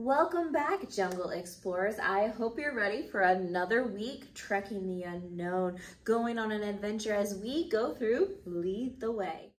Welcome back, Jungle Explorers. I hope you're ready for another week trekking the unknown, going on an adventure as we go through Lead the Way.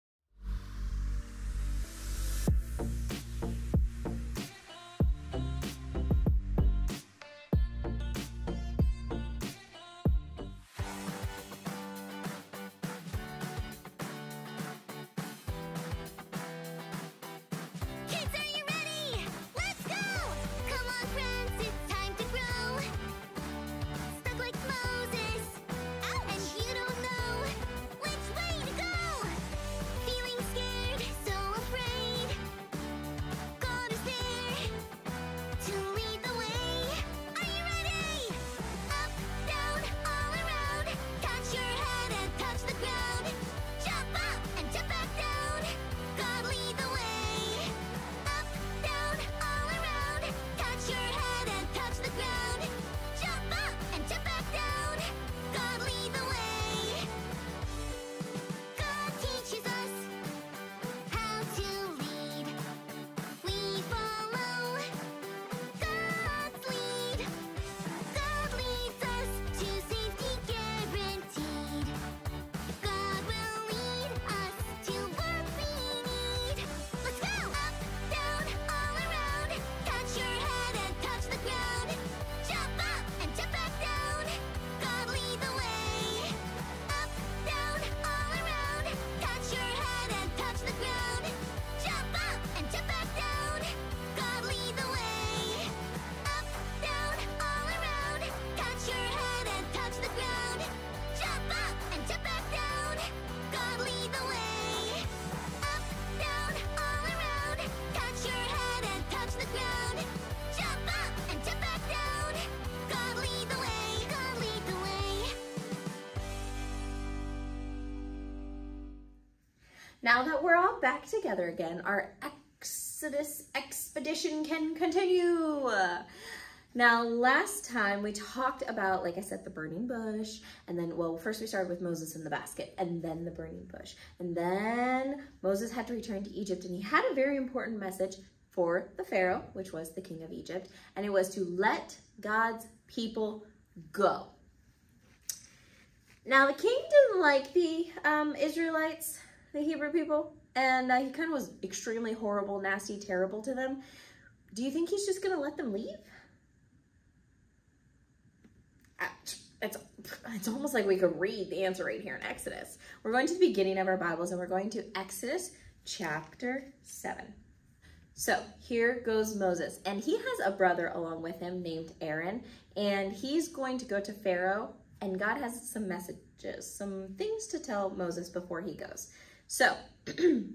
Now that we're all back together again, our Exodus expedition can continue. Now, last time we talked about, like I said, the burning bush, and then, well, first we started with Moses in the basket, and then the burning bush. And then Moses had to return to Egypt, and he had a very important message for the Pharaoh, which was the king of Egypt, and it was to let God's people go. Now, the king didn't like the um, Israelites the Hebrew people, and uh, he kind of was extremely horrible, nasty, terrible to them. Do you think he's just going to let them leave? It's, it's almost like we could read the answer right here in Exodus. We're going to the beginning of our Bibles, and we're going to Exodus chapter 7. So here goes Moses, and he has a brother along with him named Aaron, and he's going to go to Pharaoh, and God has some messages, some things to tell Moses before he goes. So,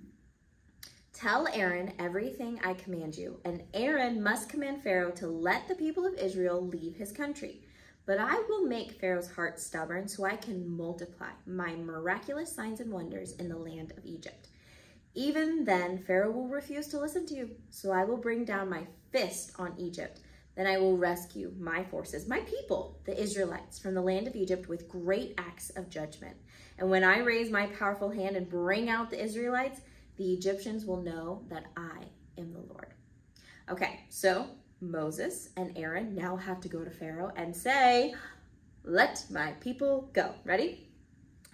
tell Aaron everything I command you, and Aaron must command Pharaoh to let the people of Israel leave his country. But I will make Pharaoh's heart stubborn so I can multiply my miraculous signs and wonders in the land of Egypt. Even then, Pharaoh will refuse to listen to you, so I will bring down my fist on Egypt. Then I will rescue my forces, my people, the Israelites, from the land of Egypt with great acts of judgment. And when I raise my powerful hand and bring out the Israelites, the Egyptians will know that I am the Lord. Okay, so Moses and Aaron now have to go to Pharaoh and say, let my people go. Ready?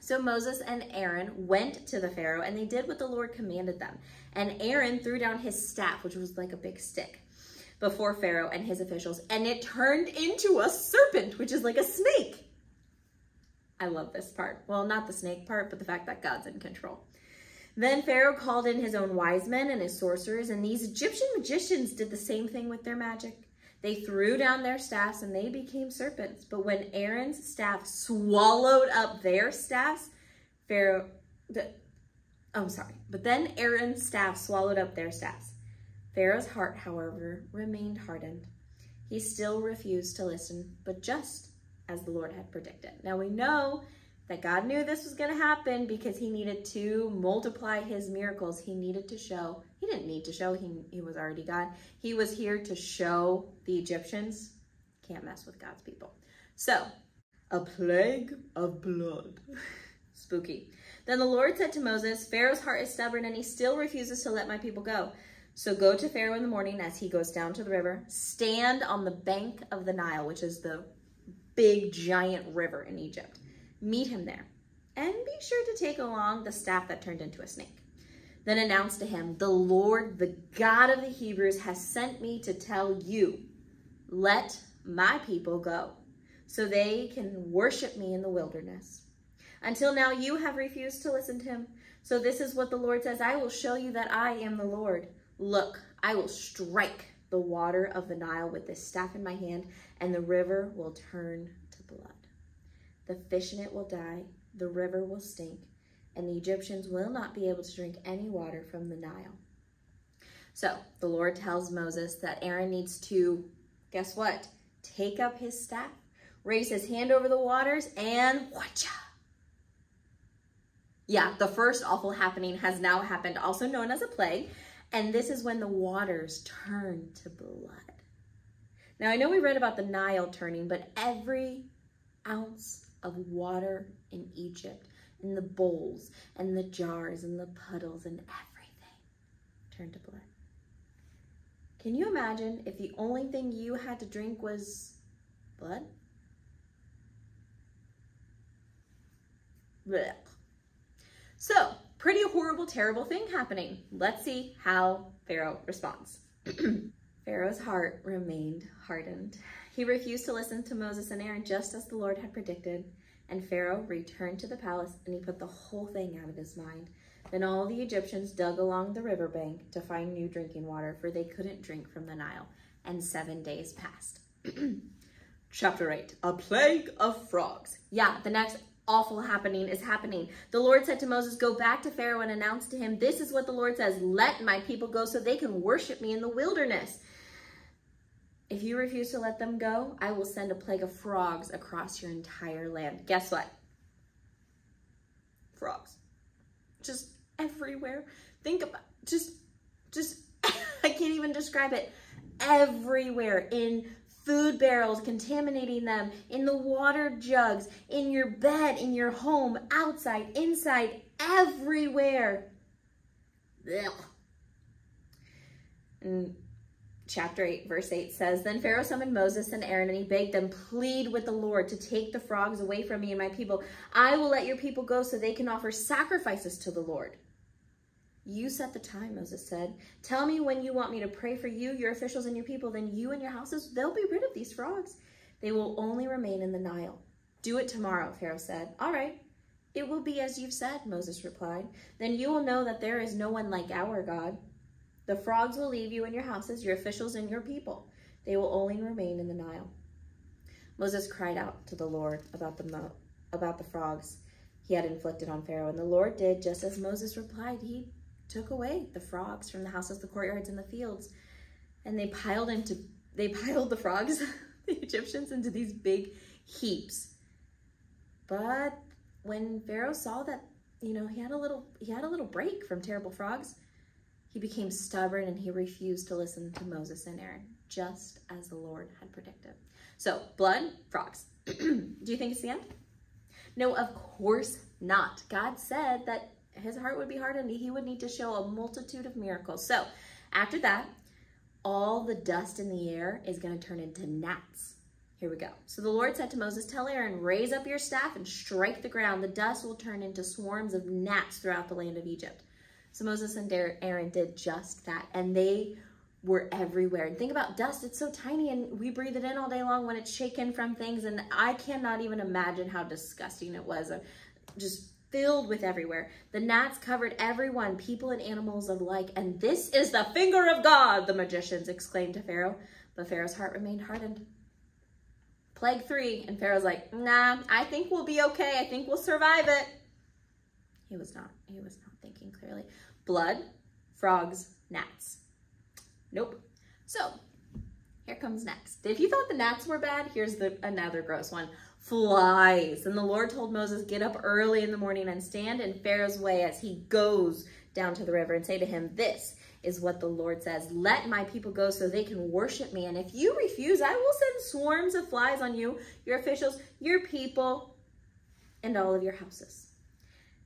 So Moses and Aaron went to the Pharaoh and they did what the Lord commanded them. And Aaron threw down his staff, which was like a big stick, before Pharaoh and his officials, and it turned into a serpent, which is like a snake. I love this part. Well, not the snake part, but the fact that God's in control. Then Pharaoh called in his own wise men and his sorcerers, and these Egyptian magicians did the same thing with their magic. They threw down their staffs and they became serpents. But when Aaron's staff swallowed up their staffs, Pharaoh, the, oh, I'm sorry. But then Aaron's staff swallowed up their staffs. Pharaoh's heart, however, remained hardened. He still refused to listen, but just as the Lord had predicted. Now we know that God knew this was going to happen because he needed to multiply his miracles. He needed to show, he didn't need to show, he, he was already God. He was here to show the Egyptians, can't mess with God's people. So, a plague of blood. Spooky. Then the Lord said to Moses, Pharaoh's heart is stubborn and he still refuses to let my people go. So go to Pharaoh in the morning as he goes down to the river. Stand on the bank of the Nile, which is the big giant river in Egypt. Meet him there. And be sure to take along the staff that turned into a snake. Then announce to him, The Lord, the God of the Hebrews, has sent me to tell you, let my people go, so they can worship me in the wilderness. Until now, you have refused to listen to him. So this is what the Lord says I will show you that I am the Lord. Look, I will strike the water of the Nile with this staff in my hand, and the river will turn to blood. The fish in it will die, the river will stink, and the Egyptians will not be able to drink any water from the Nile. So the Lord tells Moses that Aaron needs to, guess what? Take up his staff, raise his hand over the waters, and watcha! Yeah, the first awful happening has now happened, also known as a plague. And this is when the waters turn to blood. Now, I know we read about the Nile turning, but every ounce of water in Egypt, in the bowls and the jars and the puddles and everything turned to blood. Can you imagine if the only thing you had to drink was blood? Blech. So, pretty horrible, terrible thing happening. Let's see how Pharaoh responds. Pharaoh's heart remained hardened. He refused to listen to Moses and Aaron just as the Lord had predicted. And Pharaoh returned to the palace and he put the whole thing out of his mind. Then all the Egyptians dug along the riverbank to find new drinking water, for they couldn't drink from the Nile. And seven days passed. Chapter 8 A Plague of Frogs. Yeah, the next awful happening is happening. The Lord said to Moses, Go back to Pharaoh and announce to him, This is what the Lord says Let my people go so they can worship me in the wilderness. If you refuse to let them go, I will send a plague of frogs across your entire land. Guess what? Frogs. Just everywhere. Think about just just I can't even describe it. Everywhere in food barrels, contaminating them, in the water jugs, in your bed, in your home, outside, inside, everywhere. And chapter 8, verse 8 says, Then Pharaoh summoned Moses and Aaron, and he begged them, Plead with the Lord to take the frogs away from me and my people. I will let your people go so they can offer sacrifices to the Lord. You set the time, Moses said. Tell me when you want me to pray for you, your officials, and your people. Then you and your houses, they'll be rid of these frogs. They will only remain in the Nile. Do it tomorrow, Pharaoh said. All right. It will be as you've said, Moses replied. Then you will know that there is no one like our God. The frogs will leave you and your houses, your officials, and your people. They will only remain in the Nile. Moses cried out to the Lord about the, about the frogs he had inflicted on Pharaoh, and the Lord did just as Moses replied. He took away the frogs from the houses, the courtyards, and the fields. And they piled into they piled the frogs, the Egyptians, into these big heaps. But when Pharaoh saw that, you know, he had a little he had a little break from terrible frogs, he became stubborn and he refused to listen to Moses and Aaron, just as the Lord had predicted. So, blood, frogs. Do you think it's the end? No, of course not. God said that his heart would be hardened. He would need to show a multitude of miracles. So after that, all the dust in the air is going to turn into gnats. Here we go. So the Lord said to Moses, Tell Aaron, raise up your staff and strike the ground. The dust will turn into swarms of gnats throughout the land of Egypt. So Moses and Aaron did just that, and they were everywhere. And think about dust, it's so tiny, and we breathe it in all day long when it's shaken from things, and I cannot even imagine how disgusting it was. Just filled with everywhere. The gnats covered everyone, people and animals alike. And this is the finger of God, the magicians exclaimed to Pharaoh. But Pharaoh's heart remained hardened. Plague three, and Pharaoh's like, nah, I think we'll be okay. I think we'll survive it. He was not. He was not thinking clearly. Blood, frogs, gnats. Nope. So, here comes next. If you thought the gnats were bad, here's the another gross one flies. And the Lord told Moses, get up early in the morning and stand in Pharaoh's way as he goes down to the river and say to him, this is what the Lord says. Let my people go so they can worship me. And if you refuse, I will send swarms of flies on you, your officials, your people, and all of your houses.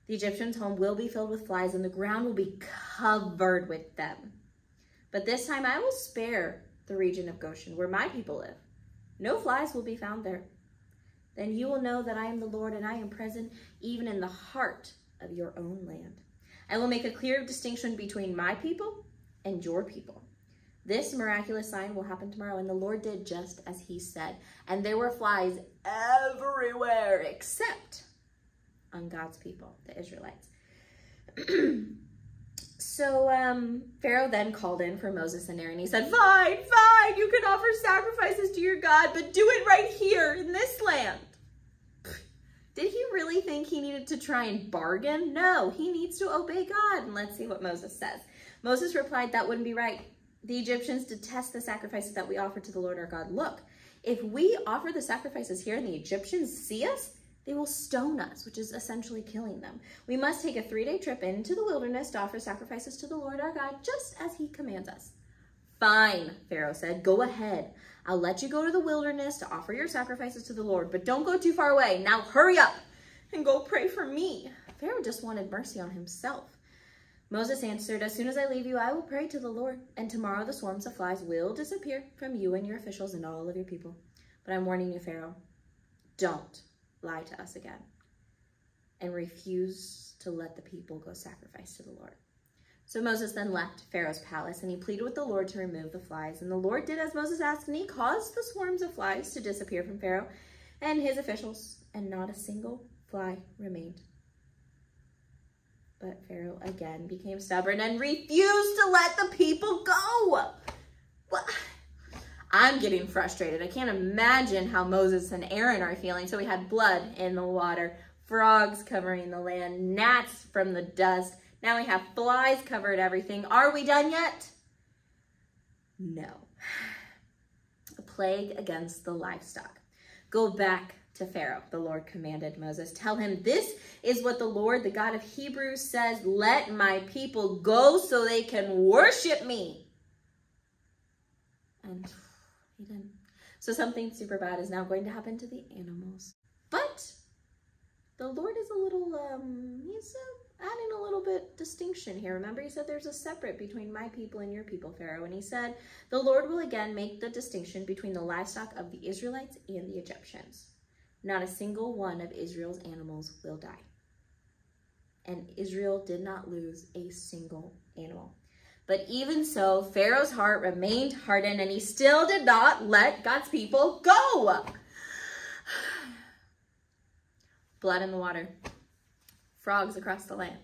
The Egyptians' home will be filled with flies and the ground will be covered with them. But this time I will spare the region of Goshen, where my people live. No flies will be found there. Then you will know that I am the Lord, and I am present even in the heart of your own land. I will make a clear distinction between my people and your people. This miraculous sign will happen tomorrow. And the Lord did just as he said. And there were flies everywhere except on God's people, the Israelites. so um, Pharaoh then called in for Moses and Aaron. And he said, fine, fine, you can offer sacrifices to your God, but do it right here in this land. Did he really think he needed to try and bargain? No, he needs to obey God. And let's see what Moses says. Moses replied, that wouldn't be right. The Egyptians detest the sacrifices that we offer to the Lord our God. Look, if we offer the sacrifices here and the Egyptians see us, they will stone us, which is essentially killing them. We must take a three-day trip into the wilderness to offer sacrifices to the Lord our God, just as he commands us. Fine, Pharaoh said, go ahead. I'll let you go to the wilderness to offer your sacrifices to the Lord, but don't go too far away. Now hurry up and go pray for me. Pharaoh just wanted mercy on himself. Moses answered, As soon as I leave you, I will pray to the Lord, and tomorrow the swarms of flies will disappear from you and your officials and all of your people. But I'm warning you, Pharaoh, don't lie to us again and refuse to let the people go sacrifice to the Lord. So Moses then left Pharaoh's palace, and he pleaded with the Lord to remove the flies. And the Lord did as Moses asked, and he caused the swarms of flies to disappear from Pharaoh and his officials, and not a single fly remained. But Pharaoh again became stubborn and refused to let the people go. What? I'm getting frustrated. I can't imagine how Moses and Aaron are feeling. So we had blood in the water, frogs covering the land, gnats from the dust. Now we have flies covered everything. Are we done yet? No. A plague against the livestock. Go back to Pharaoh, the Lord commanded Moses. Tell him, this is what the Lord, the God of Hebrews says, let my people go so they can worship me. And he didn't. So something super bad is now going to happen to the animals. But the Lord is a little, um, he's uh, adding a little bit distinction here. Remember, he said there's a separate between my people and your people, Pharaoh. And he said, the Lord will again make the distinction between the livestock of the Israelites and the Egyptians. Not a single one of Israel's animals will die. And Israel did not lose a single animal. But even so, Pharaoh's heart remained hardened and he still did not let God's people go. Blood in the water, frogs across the land,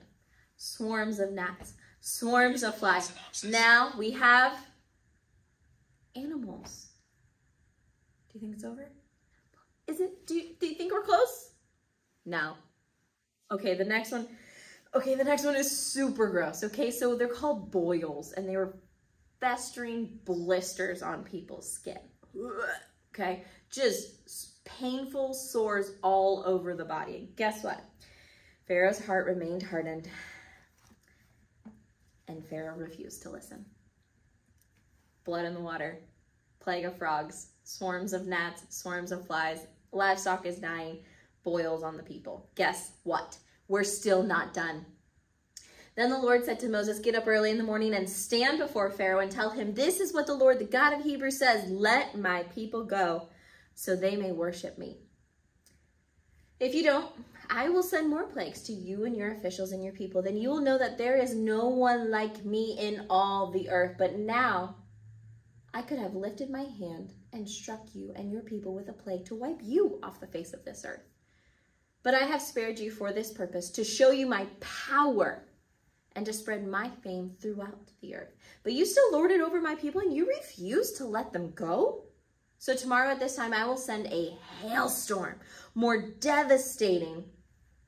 swarms of gnats, swarms of flies. Now we have animals. Do you think it's over? Is it, do you, do you think we're close? No. Okay, the next one. Okay, the next one is super gross. Okay, so they're called boils and they were festering blisters on people's skin. Okay, just painful sores all over the body. Guess what? Pharaoh's heart remained hardened and Pharaoh refused to listen. Blood in the water, plague of frogs, swarms of gnats, swarms of flies, livestock is dying, boils on the people. Guess what? We're still not done. Then the Lord said to Moses, Get up early in the morning and stand before Pharaoh and tell him, This is what the Lord, the God of Hebrews, says Let my people go, so they may worship me. If you don't, I will send more plagues to you and your officials and your people. Then you will know that there is no one like me in all the earth. But now I could have lifted my hand and struck you and your people with a plague to wipe you off the face of this earth. But I have spared you for this purpose, to show you my power and to spread my fame throughout the earth. But you still lord it over my people and you refuse to let them go? So tomorrow at this time, I will send a hailstorm more devastating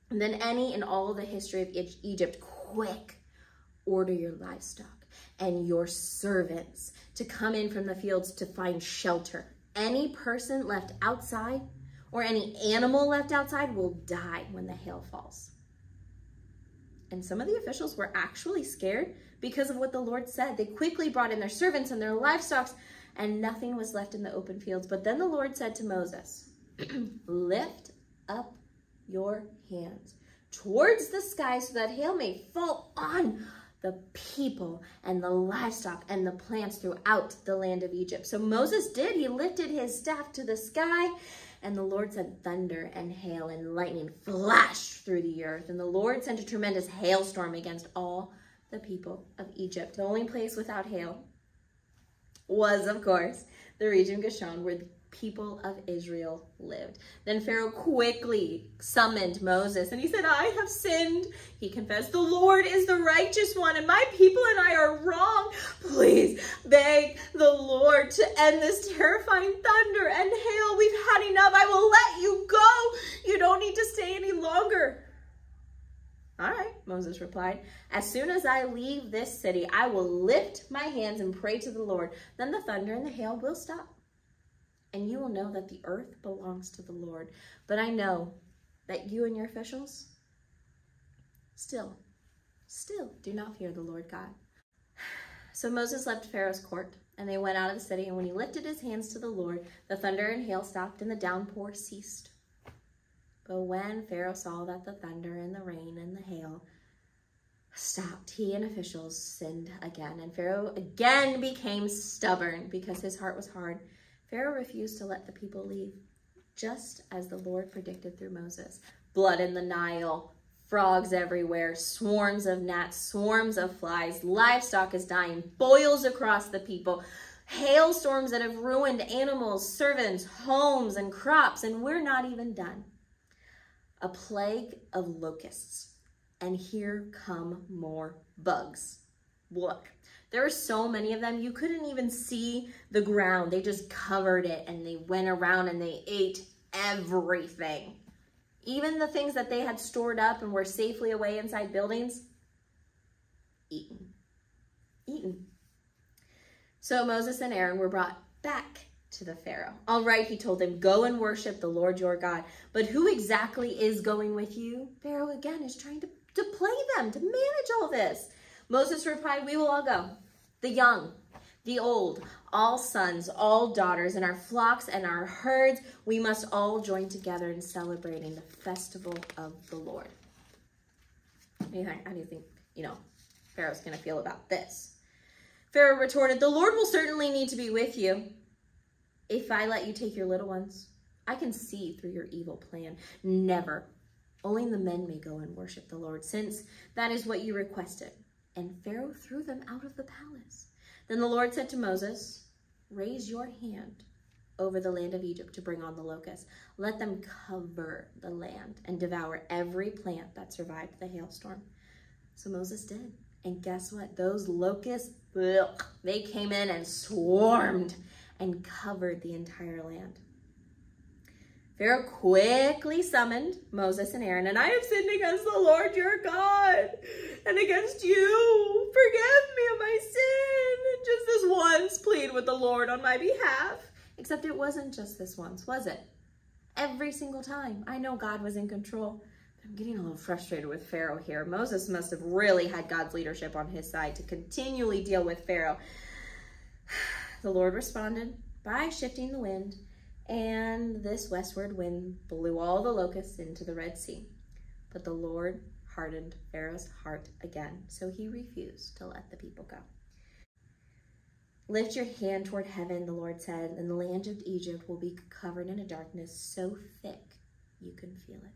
than any in all the history of Egypt. Quick, order your livestock and your servants to come in from the fields to find shelter. Any person left outside or any animal left outside will die when the hail falls. And some of the officials were actually scared because of what the Lord said. They quickly brought in their servants and their livestock, and nothing was left in the open fields. But then the Lord said to Moses, Lift up your hands towards the sky so that hail may fall on the people and the livestock and the plants throughout the land of Egypt. So Moses did. He lifted his staff to the sky, and the Lord sent thunder and hail and lightning flash through the earth. And the Lord sent a tremendous hailstorm against all the people of Egypt. The only place without hail was, of course, the region Goshen, where people of Israel lived. Then Pharaoh quickly summoned Moses and he said, I have sinned. He confessed, the Lord is the righteous one and my people and I are wrong. Please beg the Lord to end this terrifying thunder and hail. We've had enough. I will let you go. You don't need to stay any longer. All right, Moses replied. As soon as I leave this city, I will lift my hands and pray to the Lord. Then the thunder and the hail will stop and you will know that the earth belongs to the Lord. But I know that you and your officials still, still do not fear the Lord God. So Moses left Pharaoh's court, and they went out of the city, and when he lifted his hands to the Lord, the thunder and hail stopped, and the downpour ceased. But when Pharaoh saw that the thunder and the rain and the hail stopped, he and officials sinned again, and Pharaoh again became stubborn because his heart was hard Pharaoh refused to let the people leave, just as the Lord predicted through Moses. Blood in the Nile, frogs everywhere, swarms of gnats, swarms of flies, livestock is dying, boils across the people, hailstorms that have ruined animals, servants, homes, and crops, and we're not even done. A plague of locusts, and here come more bugs. Look, there were so many of them, you couldn't even see the ground. They just covered it and they went around and they ate everything. Even the things that they had stored up and were safely away inside buildings, eaten. Eaten. So Moses and Aaron were brought back to the Pharaoh. All right, he told them, go and worship the Lord your God. But who exactly is going with you? Pharaoh again is trying to, to play them, to manage all this. Moses replied, we will all go the young, the old, all sons, all daughters, and our flocks and our herds, we must all join together in celebrating the festival of the Lord. How do you think, you know, Pharaoh's going to feel about this? Pharaoh retorted, the Lord will certainly need to be with you if I let you take your little ones. I can see through your evil plan. Never. Only the men may go and worship the Lord, since that is what you requested and Pharaoh threw them out of the palace. Then the Lord said to Moses, raise your hand over the land of Egypt to bring on the locusts. Let them cover the land and devour every plant that survived the hailstorm. So Moses did. And guess what? Those locusts, ugh, they came in and swarmed and covered the entire land. Pharaoh quickly summoned Moses and Aaron, and I have sinned against the Lord your God and against you. Forgive me of my sin. Just this once, plead with the Lord on my behalf. Except it wasn't just this once, was it? Every single time. I know God was in control. I'm getting a little frustrated with Pharaoh here. Moses must have really had God's leadership on his side to continually deal with Pharaoh. The Lord responded by shifting the wind and this westward wind blew all the locusts into the Red Sea. But the Lord hardened Pharaoh's heart again, so he refused to let the people go. Lift your hand toward heaven, the Lord said, and the land of Egypt will be covered in a darkness so thick you can feel it.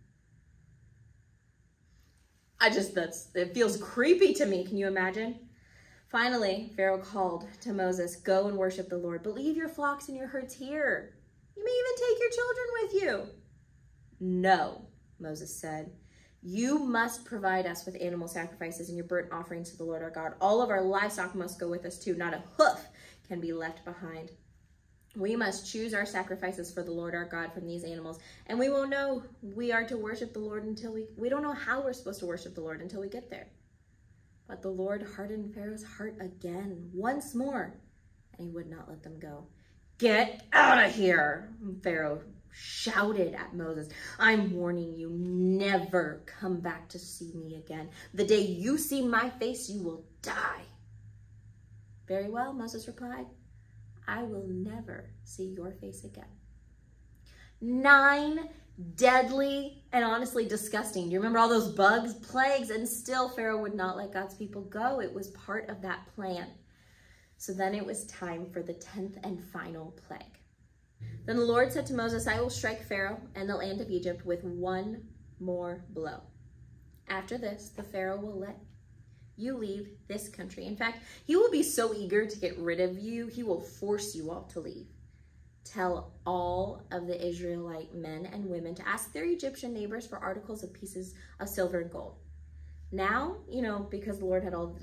I just, that's, it feels creepy to me. Can you imagine? Finally, Pharaoh called to Moses, go and worship the Lord, but leave your flocks and your herds here. You may even take your children with you. No, Moses said. You must provide us with animal sacrifices and your burnt offerings to the Lord our God. All of our livestock must go with us too. Not a hoof can be left behind. We must choose our sacrifices for the Lord our God from these animals. And we won't know we are to worship the Lord until we, we don't know how we're supposed to worship the Lord until we get there. But the Lord hardened Pharaoh's heart again, once more, and he would not let them go. Get out of here, Pharaoh shouted at Moses. I'm warning you, never come back to see me again. The day you see my face, you will die. Very well, Moses replied. I will never see your face again. Nine deadly and honestly disgusting. You remember all those bugs, plagues, and still Pharaoh would not let God's people go. It was part of that plan. So then it was time for the 10th and final plague. Then the Lord said to Moses, I will strike Pharaoh and the land of Egypt with one more blow. After this, the Pharaoh will let you leave this country. In fact, he will be so eager to get rid of you, he will force you all to leave. Tell all of the Israelite men and women to ask their Egyptian neighbors for articles of pieces of silver and gold. Now, you know, because the Lord had all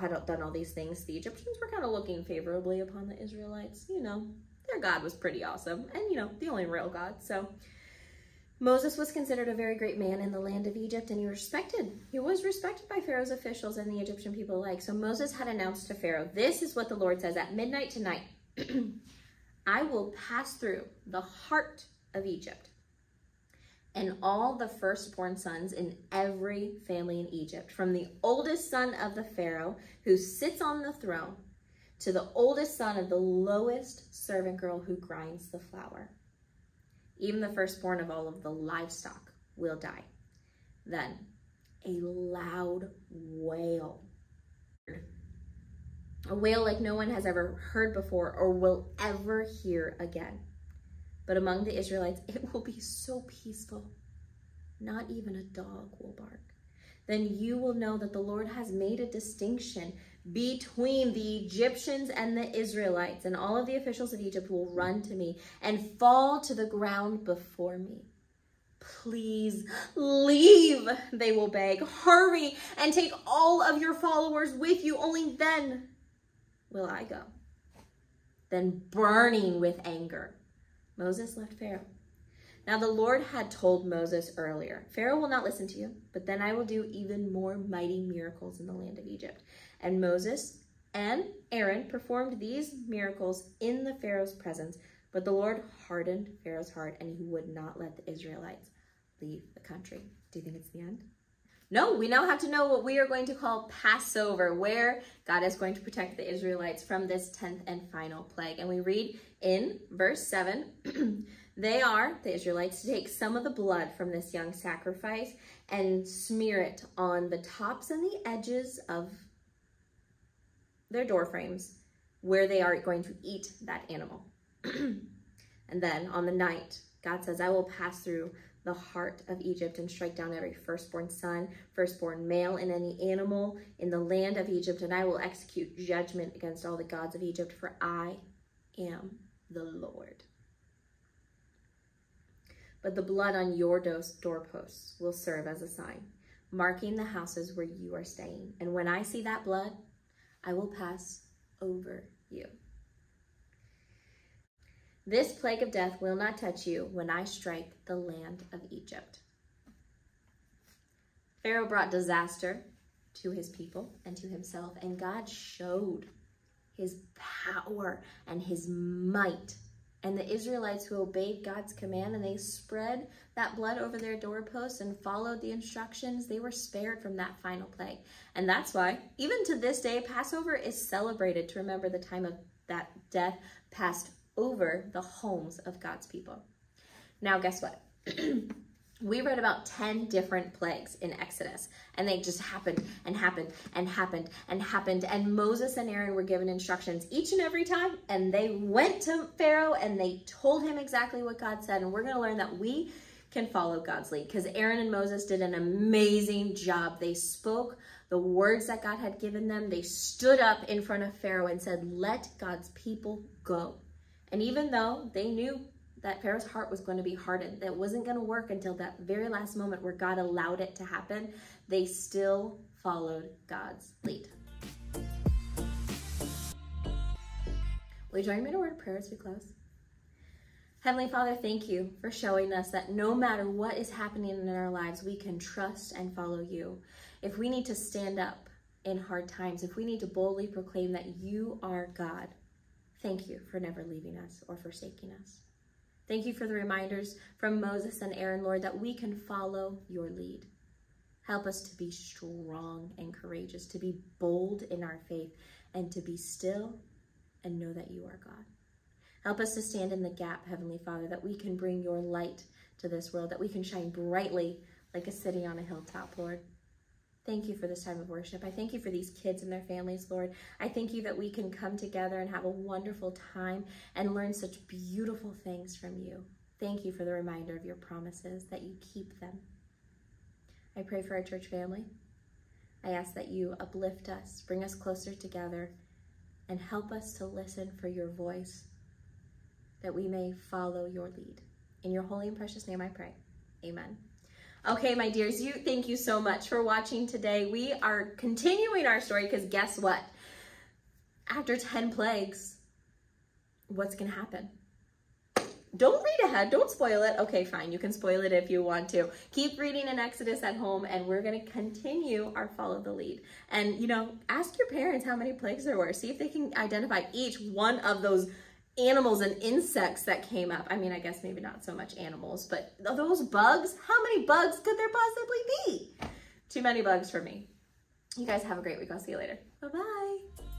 had done all these things, the Egyptians were kind of looking favorably upon the Israelites. You know, their God was pretty awesome and, you know, the only real God. So Moses was considered a very great man in the land of Egypt and he was respected. He was respected by Pharaoh's officials and the Egyptian people alike. So Moses had announced to Pharaoh, this is what the Lord says at midnight tonight. I will pass through the heart of Egypt and all the firstborn sons in every family in Egypt, from the oldest son of the Pharaoh who sits on the throne to the oldest son of the lowest servant girl who grinds the flour. Even the firstborn of all of the livestock will die. Then a loud wail, a wail like no one has ever heard before or will ever hear again but among the Israelites, it will be so peaceful. Not even a dog will bark. Then you will know that the Lord has made a distinction between the Egyptians and the Israelites, and all of the officials of Egypt will run to me and fall to the ground before me. Please leave, they will beg. Hurry and take all of your followers with you. Only then will I go. Then burning with anger, Moses left Pharaoh. Now the Lord had told Moses earlier, Pharaoh will not listen to you, but then I will do even more mighty miracles in the land of Egypt. And Moses and Aaron performed these miracles in the Pharaoh's presence, but the Lord hardened Pharaoh's heart and he would not let the Israelites leave the country. Do you think it's the end? No, we now have to know what we are going to call Passover, where God is going to protect the Israelites from this 10th and final plague. And we read in verse 7 they are, the Israelites, to take some of the blood from this young sacrifice and smear it on the tops and the edges of their door frames where they are going to eat that animal. and then on the night, God says, I will pass through the heart of Egypt and strike down every firstborn son, firstborn male, and any animal in the land of Egypt, and I will execute judgment against all the gods of Egypt, for I am the Lord. But the blood on your doorposts will serve as a sign, marking the houses where you are staying. And when I see that blood, I will pass over you. This plague of death will not touch you when I strike the land of Egypt. Pharaoh brought disaster to his people and to himself, and God showed his power and his might. And the Israelites who obeyed God's command and they spread that blood over their doorposts and followed the instructions, they were spared from that final plague. And that's why, even to this day, Passover is celebrated to remember the time of that death passed over the homes of God's people. Now, guess what? we read about 10 different plagues in Exodus, and they just happened and happened and happened and happened. And Moses and Aaron were given instructions each and every time, and they went to Pharaoh and they told him exactly what God said. And we're going to learn that we can follow God's lead because Aaron and Moses did an amazing job. They spoke the words that God had given them, they stood up in front of Pharaoh and said, Let God's people go. And even though they knew that Pharaoh's heart was going to be hardened, that wasn't going to work until that very last moment where God allowed it to happen, they still followed God's lead. Will you join me in a word of prayer as we close? Heavenly Father, thank you for showing us that no matter what is happening in our lives, we can trust and follow you. If we need to stand up in hard times, if we need to boldly proclaim that you are God, Thank you for never leaving us or forsaking us. Thank you for the reminders from Moses and Aaron, Lord, that we can follow your lead. Help us to be strong and courageous, to be bold in our faith, and to be still and know that you are God. Help us to stand in the gap, Heavenly Father, that we can bring your light to this world, that we can shine brightly like a city on a hilltop, Lord. Thank you for this time of worship. I thank you for these kids and their families, Lord. I thank you that we can come together and have a wonderful time and learn such beautiful things from you. Thank you for the reminder of your promises, that you keep them. I pray for our church family. I ask that you uplift us, bring us closer together, and help us to listen for your voice, that we may follow your lead. In your holy and precious name I pray. Amen. Okay, my dears, you thank you so much for watching today. We are continuing our story because guess what? After 10 plagues, what's going to happen? Don't read ahead. Don't spoil it. Okay, fine. You can spoil it if you want to. Keep reading in Exodus at home, and we're going to continue our follow the lead. And, you know, ask your parents how many plagues there were. See if they can identify each one of those animals and insects that came up. I mean, I guess maybe not so much animals, but those bugs, how many bugs could there possibly be? Too many bugs for me. You guys have a great week. I'll see you later. Bye-bye.